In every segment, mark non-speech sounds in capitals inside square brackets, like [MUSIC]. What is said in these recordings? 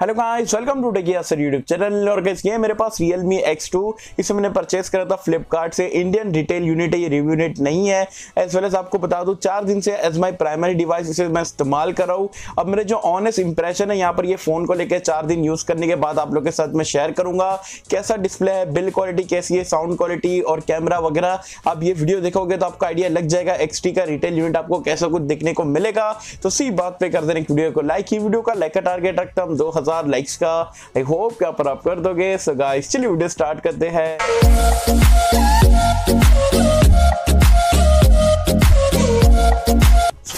Hello guys welcome to टेकिया sir YouTube channel और guys ये मेरे पास Realme X2 इसे मैंने परचेस करा था फ्लिपकार्ट से. इंडियन रिटेल यूनिट है, ये रिव्यू यूनिट नहीं है. एज वेल एज आपको बता दूँ, चार दिन से एज माय प्राइमरी डिवाइस इसे मैं इस्तेमाल कर रहा हूँ. अब मेरे जो ऑनेस्ट इंप्रेशन है, यहाँ पर ये फ़ोन को लेकर चार दिन यूज़ करने के बाद आप लोग के साथ मैं शेयर करूँगा. कैसा डिस्प्ले है बिल क्वालिटी कैसी है साउंड क्वालिटी और कैमरा वगैरह. आप ये वीडियो देखोगे तो आपका आइडिया लग जाएगा एक्सटी का रिटेल यूनिट आपको कैसा कुछ देखने को मिलेगा. तो सी बात पे कर देने वीडियो को. लाइक ही वीडियो का लाइक का टारगेट रखता हम दो हज़ार लाइक्स का। आई होप कि आप आप कर दोगे। सो गाइस चलिए वीडियो स्टार्ट करते हैं।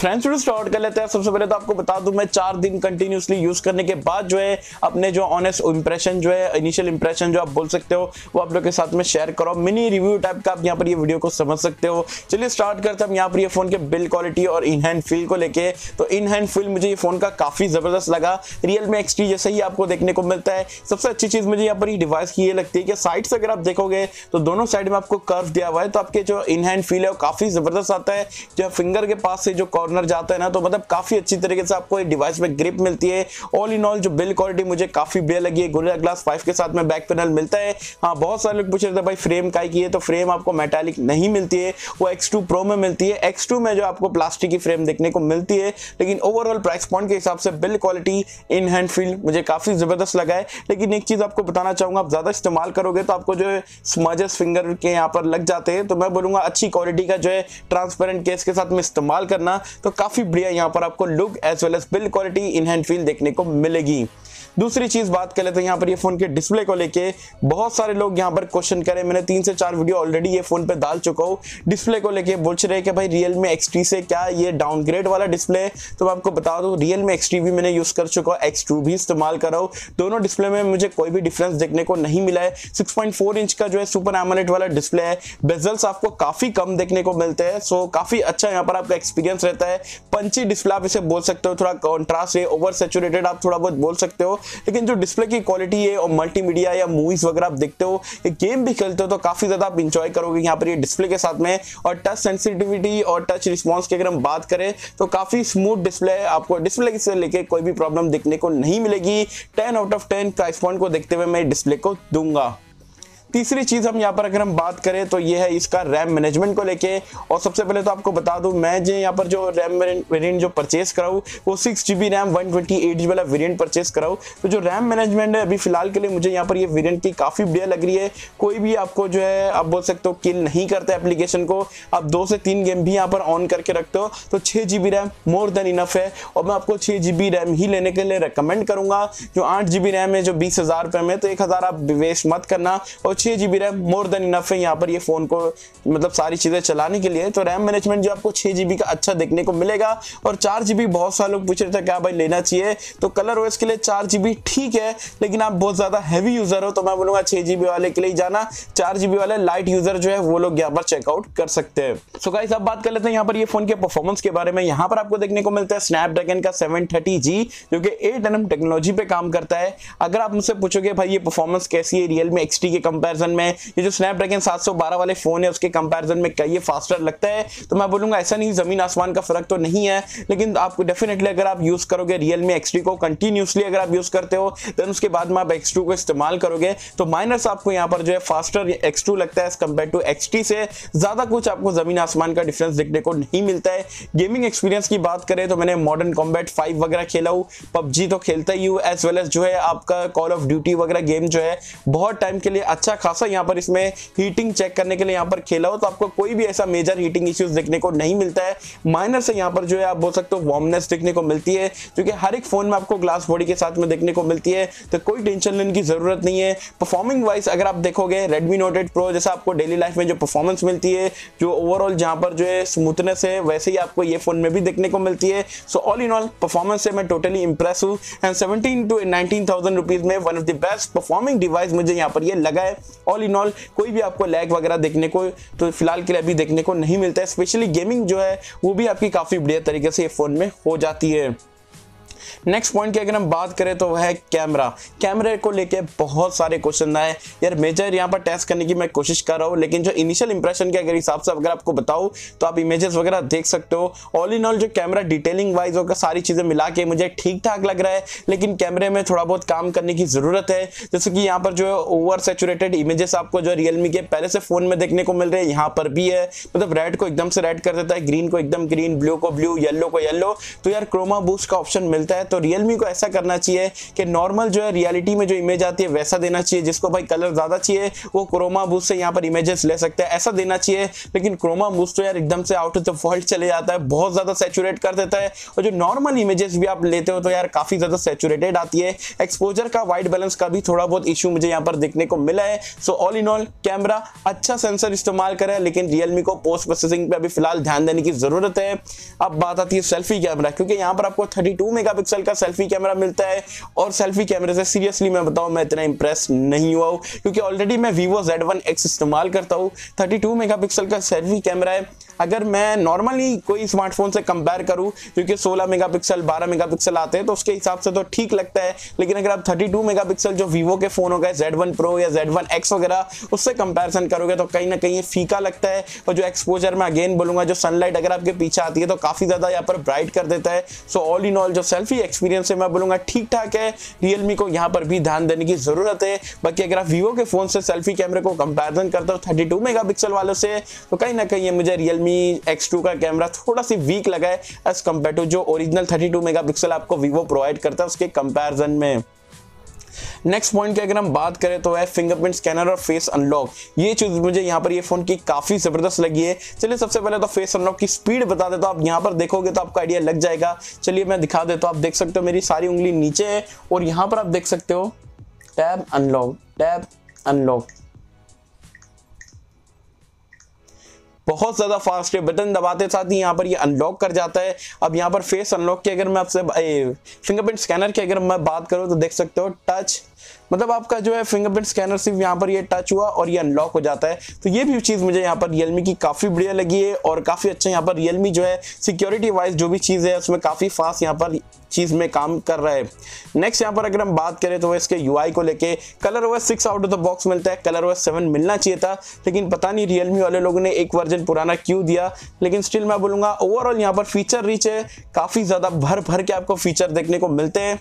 फ्रेंड्स वीडियो स्टार्ट कर लेते हैं। सबसे पहले तो आपको बता दूँ, मैं चार दिन कंटिन्यूसली यूज़ करने के बाद जो है, अपने जो ऑनेस्ट इंप्रेशन जो है इनिशियल इंप्रेशन जो आप बोल सकते हो, वो आप लोग के साथ में शेयर करो। मिनी रिव्यू टाइप का आप यहाँ पर ये वीडियो को समझ सकते हो। चलिए स्टार्ट करते हैं। यहाँ पर ये फ़ोन के बिल्ड क्वालिटी और इन हैंड फील को लेके तो इन हैंड फील मुझे ये फ़ोन का काफ़ी ज़बरदस्त लगा। रियल में एक्सटी जैसे ही आपको देखने को मिलता है, सबसे अच्छी चीज़ मुझे यहाँ पर डिवाइस की ये लगती है कि साइड से अगर आप देखोगे तो दोनों साइड में आपको कर्व दिया हुआ है तो आपके जो इन हैंड फील है वो काफ़ी ज़बरदस्त आता है। जो फिंगर के पास से जो कॉर्नर जाता है ना तो मतलब काफ़ी अच्छी तरीके से आपको डिवाइस में ग्रिप मिलती है। ऑल इन ऑल जो बिल क्वालिटी मुझे काफ़ी बढ़िया लगी है। गोरिल्ला ग्लास 5 के साथ में बैक पैनल मिलता है। हाँ बहुत सारे लोग पूछ रहे थे, भाई फ्रेम का है? तो फ्रेम आपको मेटालिक नहीं मिलती है। वो X2 Pro में मिलती है। X2 में जो आपको प्लास्टिक की फ्रेम देखने को मिलती है। लेकिन ओवरऑल प्राइस पॉइंट के हिसाब से build quality in hand feel मुझे काफ़ी ज़बरदस्त लगा है। लेकिन एक चीज़ आपको बताना चाहूँगा, आप ज़्यादा इस्तेमाल करोगे तो आपको जो है स्मजेस फिंगर के यहाँ पर लग जाते हैं। तो मैं बोलूँगा, अच्छी क्वालिटी का जो है ट्रांसपेरेंट केस के साथ में इस्तेमाल करना। तो काफ़ी बढ़िया यहाँ पर आपको look as well as build quality in hand feel देखने को मिलेगी। दूसरी चीज़ बात कर लेते हैं, यहाँ पर ये फ़ोन के डिस्प्ले को लेके बहुत सारे लोग यहाँ पर क्वेश्चन करें मैंने तीन से चार वीडियो ऑलरेडी ये फ़ोन पे डाल चुका हूँ। डिस्प्ले को लेके पूछ रहे कि भाई रियल में एक्सटी से क्या ये डाउनग्रेड वाला डिस्प्ले है? तो मैं आपको बता दूँ रियल में एक्सटी भी मैंने यूज़ कर चुका हूँ एक्स भी इस्तेमाल कर रहा हूँ। दोनों डिस्प्ले में मुझे कोई भी डिफरेंस देखने को नहीं मिला है। सिक्स इंच का जो है सुपर एमोलेट वाला डिस्प्ले है बेजल्स आपको काफ़ी कम देखने को मिलते हैं। सो काफ़ी अच्छा यहाँ पर आपका एक्सपीरियंस रहता है। पंची डिस्प्ले आप इसे बोल सकते हो, थोड़ा कॉन्ट्रास्ट है ओवर सेचुरेटेड आप थोड़ा बहुत बोल सकते हो। लेकिन जो डिस्प्ले की क्वालिटी है और मल्टीमीडिया या मूवीज़ वगैरह आप देखते हो, ये गेम भी खेलते हो तो काफ़ी ज़्यादा आप इंजॉय करोगे यहाँ पर ये डिस्प्ले के साथ में और टच सेंसिटिविटी और टच रिस्पॉन्स की अगर हम बात करें तो काफ़ी स्मूथ डिस्प्ले है आपको। डिस्प्ले से लेकर कोई भी प्रॉब्लम देखने को नहीं मिलेगी। Ten out of ten price point को देखते हुए मैं डिस्प्ले को दूँगा। तीसरी चीज़ हम यहाँ पर अगर हम बात करें तो ये है इसका रैम मैनेजमेंट को लेके। और सबसे पहले तो आपको बता दूँ, मैं जो यहाँ पर जो रैम वेरिएंट जो परचेस कराऊँ, वो six G RAM one twenty eight G वाला वेरियंट परचेस कराऊँ। तो जो रैम मैनेजमेंट है, अभी फ़िलहाल के लिए मुझे यहाँ पर ये वेरियंट की काफ़ी बढ़िया लग रही है। कोई भी आपको जो है, आप बोल सकते हो किल नहीं करता एप्लीकेशन को, आप दो से तीन गेम भी यहाँ पर ऑन करके रखते हो। तो छह GB RAM more than enough है। और मैं आपको छह जीबी रैम ही लेने के लिए रिकमेंड करूँगा। जो आठ जीबी रैम है, जो बीस हज़ार रुपए में तो एक हज़ार आप वेस्ट मत करना। और छह GB RAM more than enough है यहाँ पर ये फ़ोन को मतलब सारी चीज़ें चलाने के लिए। तो रैम मैनेजमेंट जो आपको छह जीबी का अच्छा देखने को मिलेगा। और चार जीबी बहुत सारे लोग पूछ रहे थे, क्या भाई लेना चाहिए? तो कलर ओएस के लिए चार जीबी ठीक है, लेकिन आप बहुत ज़्यादा हैवी यूज़र हो तो मैं बोलूँगा छह जीबी वाले के लिए जाना। चार जीबी वाले लाइट यूज़र जो है, वो लोग यहाँ पर चेकआउट कर सकते हैं। सो गाइस अब बात कर लेते हैं यहाँ पर ये फ़ोन के परफॉर्मेंस के बारे में। यहाँ पर आपको देखने को मिलता है स्नैपड्रैगन का 730G जो कि 8 एनएम टेक्नोलॉजी पे काम करता है। अगर आप मुझसे पूछोगे, भाई ये परफॉर्मेंस कैसी है रियल में एक्सटी के कंपैरिजन में। ये जो स्नैपड्रैगन 712 वाले फ़ोन है, उसके कंपैरिजन में ये फास्टर लगता है? तो मैं बोलूँगा, ऐसा नहीं, ज़मीन आसमान का फ़र्क तो नहीं है, लेकिन आपको डेफिनेटली अगर आप यूज़ करोगे रियल में एक्सटी को कंटिन्यूसली अगर आप यूज़ करते हो देन उसके बाद में आप एक्स को इस्तेमाल करोगे तो माइनस आपको यहाँ पर जो है फास्टर एक्स लगता है कंपेयर टू एक्स से। ज़्यादा कुछ आपको ज़मीन आसमान का डिफरेंस देखने को नहीं मिलता है। गेमिंग एक्सपीरियंस की बात करें तो मैंने मॉडर्न कॉम्बैट फाइव वगैरह खेला हूँ, पबजी तो खेलता ही हूँ एज वेल एज जो है आपका कॉल ऑफ़ ड्यूटी वगैरह गेम जो है, बहुत टाइम के लिए अच्छा खासा यहाँ पर इसमें हीटिंग चेक करने के लिए यहाँ पर खेला हो तो आपको कोई भी ऐसा मेजर हीटिंग इश्यूज़ देखने को नहीं मिलता है। माइनर से यहाँ पर जो है आप बोल सकते हो वार्मनेस देखने को मिलती है, क्योंकि हर एक फ़ोन में आपको ग्लास बॉडी के साथ में देखने को मिलती है तो कोई टेंशन लेने की ज़रूरत नहीं है। परफॉर्मिंग वाइज अगर आप देखोगे रेडमी नोट एट प्रो जैसा आपको डेली लाइफ में जो परफॉर्मेंस मिलती है, जो ओवरऑल जहाँ पर जो है स्मूथनेस है, वैसे ही आपको ये फ़ोन में भी देखने को मिलती है। So all in all performance से मैं टोटली इंप्रेस हूँ and seventeen to nineteen thousand rupees में one of the best performing device मुझे यहाँ पर ये लगा है। ऑल इन ऑल कोई भी आपको लैग वगैरह देखने को तो फ़िलहाल के लिए अभी देखने को नहीं मिलता है। स्पेशली गेमिंग जो है, वो भी आपकी काफ़ी बढ़िया तरीके से ये फ़ोन में हो जाती है। नेक्स्ट पॉइंट की अगर हम बात करें तो वह है कैमरा कैमरे को लेके बहुत सारे क्वेश्चन आए. यार मेजर यहाँ पर टेस्ट करने की मैं कोशिश कर रहा हूँ, लेकिन जो इनिशियल इंप्रेशन के अगर हिसाब से अगर आपको बताऊँ तो आप इमेजेस वगैरह देख सकते हो. ऑल इन ऑल जो कैमरा डिटेलिंग वाइज होगा, सारी चीज़ें मिला के मुझे ठीक ठाक लग रहा है, लेकिन कैमरे में थोड़ा बहुत काम करने की ज़रूरत है. जैसे कि यहाँ पर जो है ओवर सेचुरेटेड इमेजेस आपको जो रियलमी के पहले से फ़ोन में देखने को मिल रहे हैं, यहाँ पर भी है. मतलब रेड को एकदम से रेड कर देता है ग्रीन को एकदम ग्रीन ब्लू को ब्लू येलो को येलो तो यार क्रोमा बूस्ट का ऑप्शन मिलता है तो रियलमी को ऐसा करना चाहिए कि नॉर्मल जो है रियलिटी में जो इमेज आती है, वैसा देना चाहिए, जिसको भाई कलर ज़्यादा चाहिए, वो क्रोमा बूस्ट से यहाँ पर इमेजेस ले सकते हैं। ऐसा देना चाहिए, लेकिन क्रोमा बूस्ट तो यार एकदम से आउट ऑफ़ द वर्ल्ड चले जाता है, बहुत ज़्यादा सेचुरेट कर देता है, और जो नॉर्मल इमेजेस भी आप लेते हो तो यार काफ़ी ज़्यादा सेचुरेटेड आती है। एक्सपोजर का वाइट बैलेंस का भी थोड़ा बहुत इशू मुझे यहाँ पर देखने को मिला है। So all in all camera अच्छा सेंसर इस्तेमाल करे, लेकिन रियलमी को पोस्ट प्रोसेसिंग पे अभी फ़िलहाल ध्यान देने की ज़रूरत है। अब बात आती है सेल्फी कैमरा क्योंकि यहाँ पर आपको 32 मेगापिक्सल का सेल्फी कैमरा मिलता है और सेल्फी कैमरे से सीरियसली मैं बताऊँ, मैं इतना इंप्रेस नहीं हुआ हूँ, क्योंकि ऑलरेडी मैं वीवो जेड इस्तेमाल करता हूँ। थर्टी मेगापिक्सल का सेल्फी कैमरा है। अगर मैं नॉर्मली कोई स्मार्टफ़ोन से कंपेयर करूँ, क्योंकि 16 मेगापिक्सल 12 मेगापिक्सल आते हैं तो उसके हिसाब से तो ठीक लगता है। लेकिन अगर आप 32 मेगापिक्सल जो वीवो के फ़ोन हो गए जेड वन प्रो या जेड वन एक्स वगैरह, उससे कंपेरिजन करोगे तो कहीं ना कहीं ये फीका लगता है। और जो एक्सपोजर में अगेन बोलूँगा, जो सनलाइट अगर आपके पीछे आती है तो काफ़ी ज़्यादा यहाँ पर ब्राइट कर देता है। सो ऑल इन ऑल जो सेल्फी एक्सपीरियंस है, मैं बोलूँगा ठीक ठाक है। रियलमी को यहाँ पर भी ध्यान देने की ज़रूरत है। बाकी अगर आप वीवो के फ़ोन से सेल्फी कैमरे को कंपेरिजन करते हो थर्टी टू वालों से तो कहीं ना कहीं ये मुझे रियलमी X2 का कैमरा थोड़ा सी वीक लगा है एज कंपेयर टू जो ओरिजिनल 32 मेगापिक्सल आपको वीवो प्रोवाइड करता है उसके कंपैरिजन में। नेक्स्ट पॉइंट की अगर हम बात करें तो है फिंगरप्रिंट स्कैनर और फेस अनलॉक ये चीज़ मुझे यहाँ पर ये फ़ोन की काफ़ी ज़बरदस्त लगी है। चलिए सबसे पहले तो फेस अनलॉक की स्पीड बता देता तो आप यहाँ पर देखोगे तो आपका आइडिया लग जाएगा। चलिए मैं दिखा देता हूँ। आप देख सकते हो मेरी सारी उंगली नीचे है और यहाँ पर आप देख सकते हो। टैब अनलॉक टैब अनलॉक बहुत ज़्यादा फास्ट है, बटन दबाते साथ ही यहाँ पर ये अनलॉक कर जाता है। अब यहाँ पर फेस अनलॉक की अगर मैं आपसे फिंगरप्रिंट स्कैनर की अगर मैं बात करूँ तो देख सकते हो टच मतलब आपका जो है फिंगरप्रिंट स्कैनर सिर्फ़ यहाँ पर ये टच हुआ और ये अनलॉक हो जाता है। तो ये भी चीज़ मुझे यहाँ पर रियलमी की काफ़ी बढ़िया लगी है और काफ़ी अच्छा यहाँ पर रियलमी जो है सिक्योरिटी वाइज जो भी चीज़ है, उसमें काफ़ी फास्ट यहाँ पर चीज़ में काम कर रहा है। नेक्स्ट यहाँ पर अगर हम बात करें तो इसके यूआई को लेके Color OS six out of the box मिलता है। कलर ओएस सेवन मिलना चाहिए था, लेकिन पता नहीं रियलमी वाले लोगों ने एक वर्जन पुराना क्यों दिया। लेकिन स्टिल मैं बोलूँगा ओवरऑल यहाँ पर फीचर रीच है। काफ़ी ज़्यादा भर भर के आपको फीचर देखने को मिलते हैं।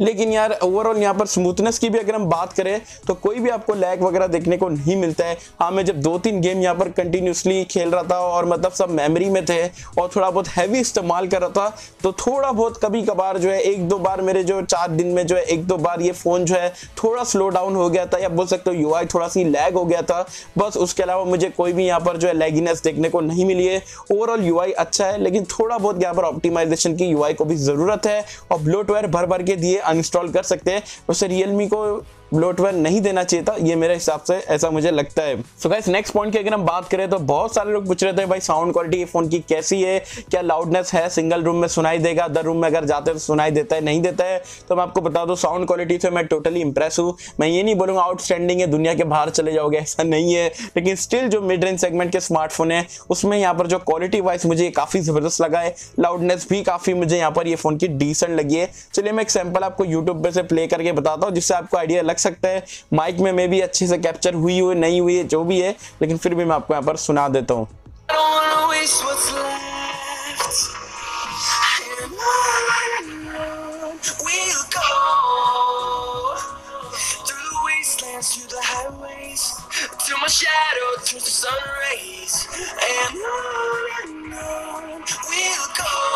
लेकिन यार ओवरऑल यहाँ पर स्मूथनेस की भी अगर हम बात करें तो कोई भी आपको लैग वगैरह देखने को नहीं मिलता है। हाँ मैं जब दो तीन गेम यहाँ पर कंटिन्यूसली खेल रहा था और मतलब सब मेमोरी में थे और थोड़ा बहुत हैवी इस्तेमाल कर रहा था तो थोड़ा बहुत कभी कभार जो है, एक दो बार मेरे जो चार दिन में जो है, एक दो बार ये फ़ोन जो है, थोड़ा स्लो डाउन हो गया था या बोल सकते हो यूआई थोड़ा सी लैग हो गया था। बस उसके अलावा मुझे कोई भी यहाँ पर जो है लैगिनेस देखने को नहीं मिली है। ओवरऑल यूआई अच्छा है, लेकिन थोड़ा बहुत यहाँ पर ऑप्टिमाइजेशन की यू को भी ज़रूरत है। और ब्लोटवेयर भर भर के दिए अनइंस्टॉल कर सकते हैं। वैसे रियलमी को ब्लोटवेयर नहीं देना चाहिए था, ये मेरे हिसाब से ऐसा मुझे लगता है। सो गाइस नेक्स्ट पॉइंट की अगर हम बात करें तो बहुत सारे लोग पूछ रहे थे, भाई साउंड क्वालिटी फ़ोन की कैसी है? क्या लाउडनेस है? सिंगल रूम में सुनाई देगा? अदर रूम में अगर जाते तो सुनाई देता है, नहीं देता है? तो मैं आपको बता दू साउंड क्वालिटी से मैं टोटली इंप्रेस हूँ। मैं ये नहीं बोलूँगा आउटस्टैंडिंग है, दुनिया के बाहर चले जाओगे। [LAUGHS] ऐसा नहीं है। लेकिन स्टिल जो मिड रेंज सेगमेंट के स्मार्टफ़ोन है, उसमें यहाँ पर जो क्वालिटी वाइज मुझे काफ़ी ज़बरदस्त लगा है। लाउडनेस भी काफ़ी मुझे यहाँ पर ये फ़ोन की डिसेंट लगी है। चलिए, मैं एक सैंपल आपको यूट्यूब पर से प्ले करके बताता हूँ, जिससे आपको आइडिया लग सकता है। माइक में मे भी अच्छे से कैप्चर हुई हुई, नहीं हुई है जो भी है, लेकिन फिर भी मैं आपको यहाँ पर सुना देता हूँ। Shadow, through the sun rays. And on and on, we'll go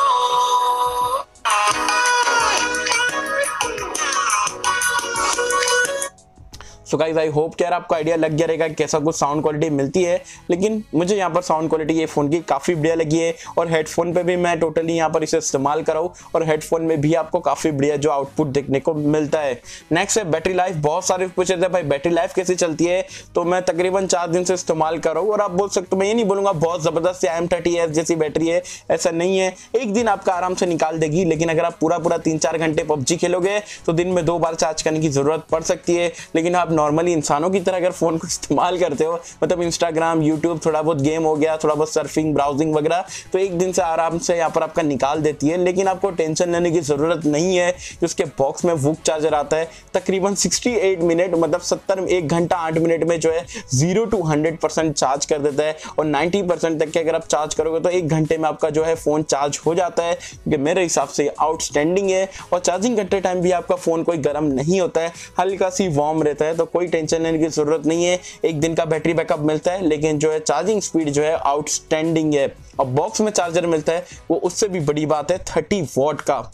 so guys I hope कि यार आपको आइडिया लग गया रहेगा कैसा कुछ साउंड क्वालिटी मिलती है। लेकिन मुझे यहाँ पर साउंड क्वालिटी ये फ़ोन की काफ़ी बढ़िया लगी है और हेडफोन पे भी मैं टोटली यहाँ पर इसे इस्तेमाल कराऊँ और हेडफोन में भी आपको काफ़ी बढ़िया जो आउटपुट देखने को मिलता है। नेक्स्ट है बैटरी लाइफ बहुत सारे पूछे थे, भाई बैटरी लाइफ कैसी चलती है? तो मैं तकरीबन चार दिन से इस्तेमाल कर रहा हूँ और आप बोल सकते मैं ये नहीं बोलूँगा, बहुत ज़बरदस्त एम थर्टी एस जैसी बैटरी है, ऐसा नहीं है। एक दिन आपका आराम से निकाल देगी, लेकिन अगर आप पूरा पूरा तीन चार घंटे पबजी खेलोगे तो दिन में दो बार चार्ज करने की ज़रूरत पड़ सकती है। लेकिन आप नॉर्मली इंसानों की तरह अगर फ़ोन को इस्तेमाल करते हो मतलब इंस्टाग्राम यूट्यूब थोड़ा बहुत गेम हो गया, थोड़ा बहुत सर्फिंग ब्राउजिंग वगैरह तो एक दिन से आराम से यहाँ पर आपका निकाल देती है, लेकिन आपको टेंशन लेने की ज़रूरत नहीं है, कि उसके बॉक्स में वुक चार्जर आता है, तकरीबन 68 मिनट मतलब 70 एक घंटा आठ मिनट में जो है ज़ीरो टू हंड्रेड चार्ज कर देता है, और 90 परसेंट तक के अगर आप चार्ज करोगे तो एक घंटे में आपका जो है फ़ोन चार्ज हो जाता है, क्योंकि मेरे हिसाब से आउटस्टैंडिंग है, और चार्जिंग करते टाइम भी आपका फ़ोन कोई गर्म नहीं होता है, हल्का सी वार्म रहता है तो कोई टेंशन लेने की ज़रूरत नहीं है। एक दिन का बैटरी बैकअप मिलता है, लेकिन जो है चार्जिंग स्पीड जो है आउटस्टैंडिंग है। और बॉक्स में चार्जर मिलता है, वो उससे भी बड़ी बात है, थर्टी वॉट का।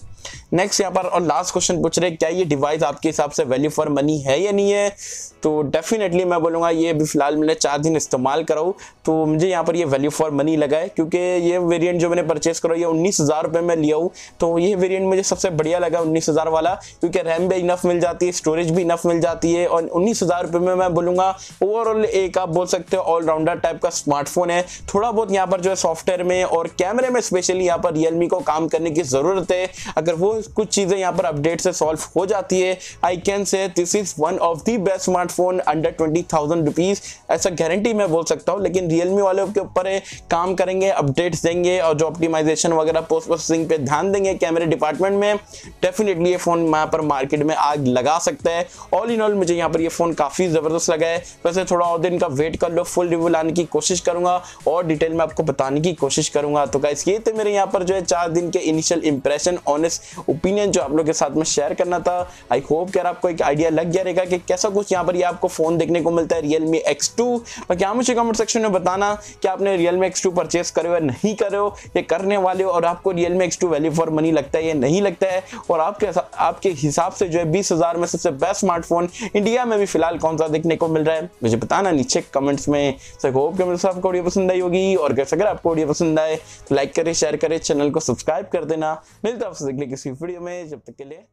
नेक्स्ट यहाँ पर और लास्ट क्वेश्चन पूछ रहे क्या ये डिवाइस आपके हिसाब से वैल्यू फॉर मनी है या नहीं है? तो डेफिनेटली मैं बोलूँगा, ये अभी फ़िलहाल मैंने चार दिन इस्तेमाल कराऊँ तो मुझे यहाँ पर ये वैल्यू फॉर मनी लगा है, क्योंकि ये वेरिएंट जो मैंने परचेस करा ये उन्नीस हज़ार रुपये में लिया हूँ तो ये वेरिएंट मुझे सबसे बढ़िया लगा उन्नीस हज़ार वाला, क्योंकि रैम भी इनफ मिल जाती है स्टोरेज भी इनफ मिल जाती है, और उन्नीस हज़ार रुपये में मैं बोलूँगा ओवरऑल एक आप बोल सकते हो ऑलराउंडर टाइप का स्मार्टफ़ोन है। थोड़ा बहुत यहाँ पर जो है सॉफ्टवेयर में और कैमरे में स्पेशली यहाँ पर रियलमी को काम करने की ज़रूरत है, अगर वो कुछ चीज़ें यहाँ पर अपडेट से सॉल्व हो जाती है। I can say this is one of the best smartphone under twenty thousand rupees ऐसा गारंटी मैं बोल सकता हूँ, लेकिन रियलमी वाले के ऊपर काम करेंगे अपडेट्स देंगे और जो ऑप्टिमाइजेशन वगैरह पोस्ट प्रोसेसिंग पे ध्यान देंगे कैमरे डिपार्टमेंट में डेफिनेटली ये फ़ोन यहाँ पर मार्केट में आग लगा सकता है। ऑल इन ऑल मुझे यहाँ पर ये फ़ोन काफ़ी ज़बरदस्त लगा है। वैसे थोड़ा और दिन का वेट कर लो फुल रिव्यू लाने की कोशिश करूँगा और डिटेल में आपको बताने की कोशिश करूँगा। तो गाइस ये थे मेरे यहाँ पर जो है चार दिन के इनिशियल इंप्रेशन ऑनेस्ट ओपिनियन जो आप लोग के साथ में शेयर करना था। आई होप कि आपको एक आइडिया लग गया रहेगा कि कैसा कुछ यहाँ पर ये आपको फ़ोन देखने को मिलता है रियलमी एक्स टू और क्या मुझे कमेंट सेक्शन में बताना कि आपने रियलमी एक्स टू परचेस करे हो नहीं करे ये करने वाले हो और आपको Realme X two value for money लगता है ये नहीं लगता है? और आपके आपके हिसाब से जो है बीस हज़ार में सबसे बेस्ट स्मार्टफ़ोन इंडिया में भी फ़िलहाल कौन सा देखने को मिल रहा है? मुझे बताना नीचे कमेंट्स में। सो होप कि मुझे आपको वीडियो पसंद आई होगी और अगर आपको वीडियो पसंद आए तो लाइक करें शेयर करें चैनल को सब्सक्राइब कर देना। मिलता है आपसे किसी वीडियो में जब तक के लिए.